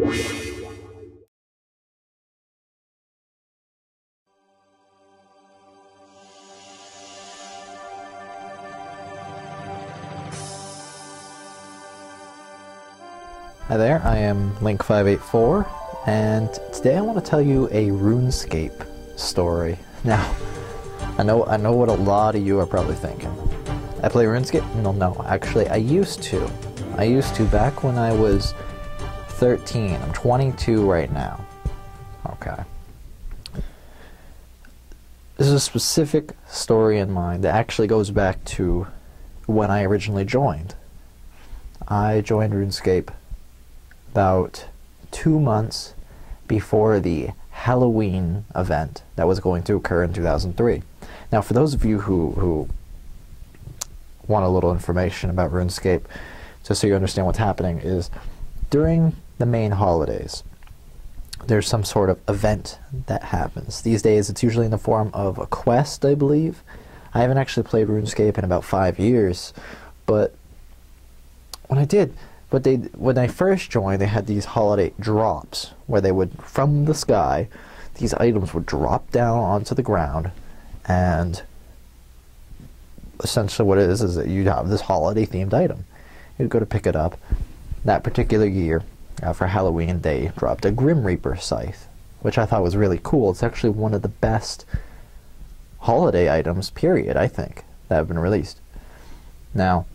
Hi there, I am Link584, and today I want to tell you a RuneScape story. Now, I know I know what a lot of you are probably thinking. I play RuneScape? No, no, actually I used to. I used to back when I was 13. I'm 22 right now. Okay. There's a specific story in mind that actually goes back to when I originally joined. I joined RuneScape about two months before the Halloween event that was going to occur in 2003. Now, for those of you who, who want a little information about RuneScape, just so you understand what's happening, is during the main holidays, there's some sort of event that happens. These days, it's usually in the form of a quest, I believe. I haven't actually played RuneScape in about five years, but when I did, but they, when I first joined, they had these holiday drops where they would, from the sky, these items would drop down onto the ground, and essentially what it is is that you'd have this holiday themed item. You'd go to pick it up. That particular year, uh, for Halloween, they dropped a Grim Reaper scythe, which I thought was really cool. It's actually one of the best holiday items, period, I think, that have been released. Now,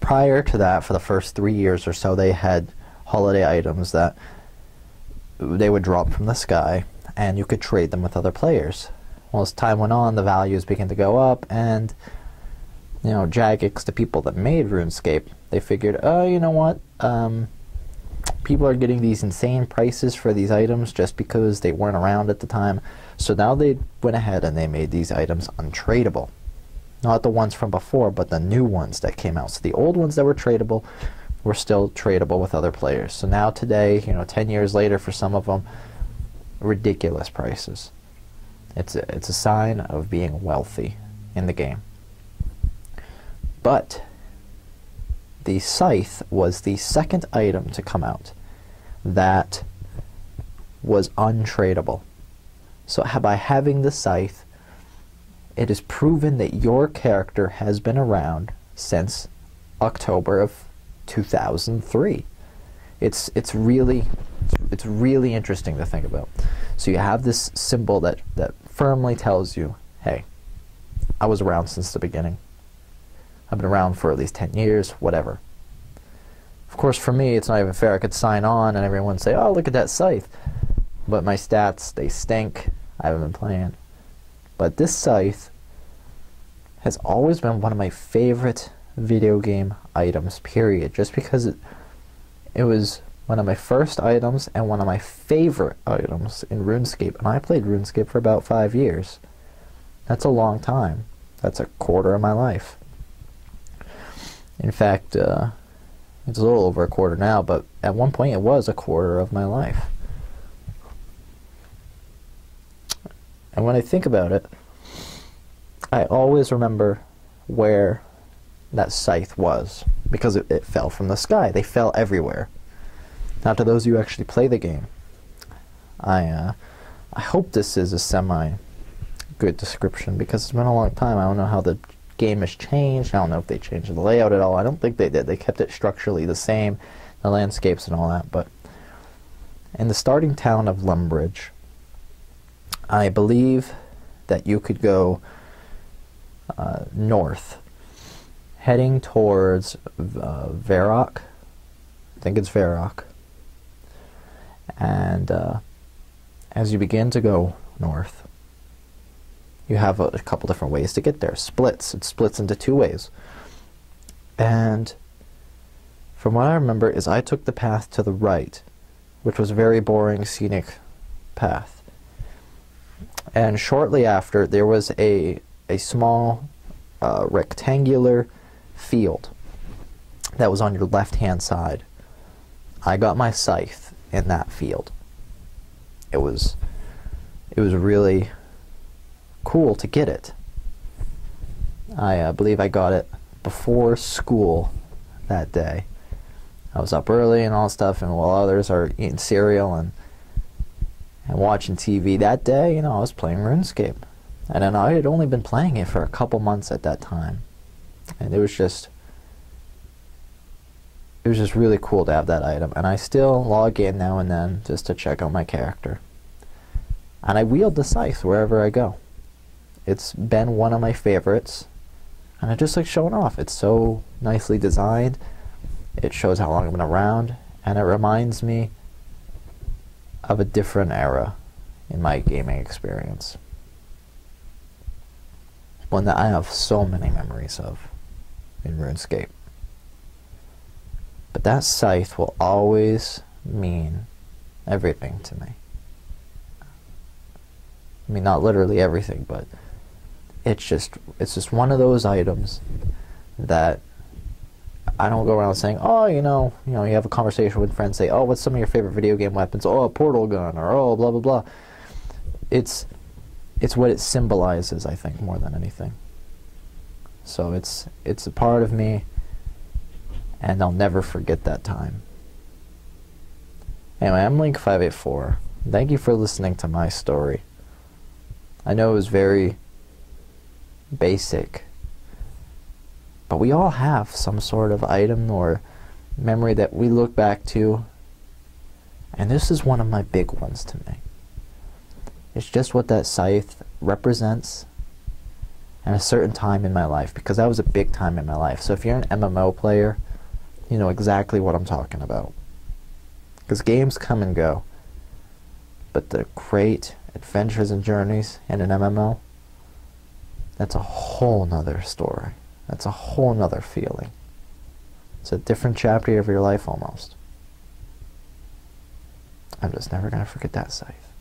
prior to that, for the first three years or so, they had holiday items that they would drop from the sky, and you could trade them with other players. Well, as time went on, the values began to go up, and you know, Jagex, the people that made RuneScape, they figured, oh, you know what? Um, people are getting these insane prices for these items just because they weren't around at the time. So now they went ahead and they made these items untradeable. Not the ones from before, but the new ones that came out. So the old ones that were tradable were still tradable with other players. So now today, you know, 10 years later for some of them, ridiculous prices. It's a, it's a sign of being wealthy in the game. But the scythe was the second item to come out that was untradeable. So by having the scythe, it is proven that your character has been around since October of 2003. It's it's really it's really interesting to think about. So you have this symbol that that firmly tells you, hey, I was around since the beginning. I've been around for at least 10 years, whatever. Of course, for me, it's not even fair. I could sign on and everyone say, oh, look at that scythe. But my stats, they stink. I haven't been playing. But this scythe has always been one of my favorite video game items, period. Just because it, it was one of my first items and one of my favorite items in RuneScape. And I played RuneScape for about five years. That's a long time. That's a quarter of my life. In fact, uh, it's a little over a quarter now, but at one point it was a quarter of my life. And when I think about it, I always remember where that scythe was because it, it, fell from the sky. They fell everywhere. Now, to those of you who actually play the game, I uh, I hope this is a semi good description because it's been a long time. I don't know how the game has changed. I don't know if they changed the layout at all. I don't think they did. They kept it structurally the same, the landscapes and all that. But in the starting town of Lumbridge, I believe that you could go uh, north, heading towards uh. I think it's Varrock. And uh, as you begin to go north, you have a, a couple different ways to get there. Splits. It splits into two ways. And from what I remember is I took the path to the right, which was a very boring scenic path. And shortly after, there was a a small uh, rectangular field that was on your left hand side. I got my scythe in that field. It was it was really cool to get it. I uh, believe I got it before school that day. I was up early and all stuff, and while others are eating cereal and and watching TV that day, you know, I was playing RuneScape. And then I had only been playing it for a couple months at that time. And it was just it was just really cool to have that item. And I still log in now and then just to check out my character. And I wield the scythe wherever I go. It's been one of my favorites. And I just like showing off. It's so nicely designed. It shows how long I've been around. And it reminds me of a different era in my gaming experience. One that I have so many memories of in RuneScape. But that scythe will always mean everything to me. I mean, not literally everything, but it's just it's just one of those items that I don't go around saying, oh, you know, you know, you have a conversation with friends, say, oh, what's some of your favorite video game weapons? Oh, a portal gun, or oh, blah blah blah. It's it's what it symbolizes, I think, more than anything. So it's it's a part of me, and I'll never forget that time. Anyway, I'm Link584. Thank you for listening to my story. I know it was very basic, but we all have some sort of item or memory that we look back to, and this is one of my big ones to me. It's just what that scythe represents and a certain time in my life because that was a big time in my life. So if you're an MMO player, you know exactly what I'm talking about. Because games come and go. But the great adventures and journeys in an MMO, that's a whole nother story. That's a whole nother feeling. It's a different chapter of your life almost. I'm just never going to forget that scythe.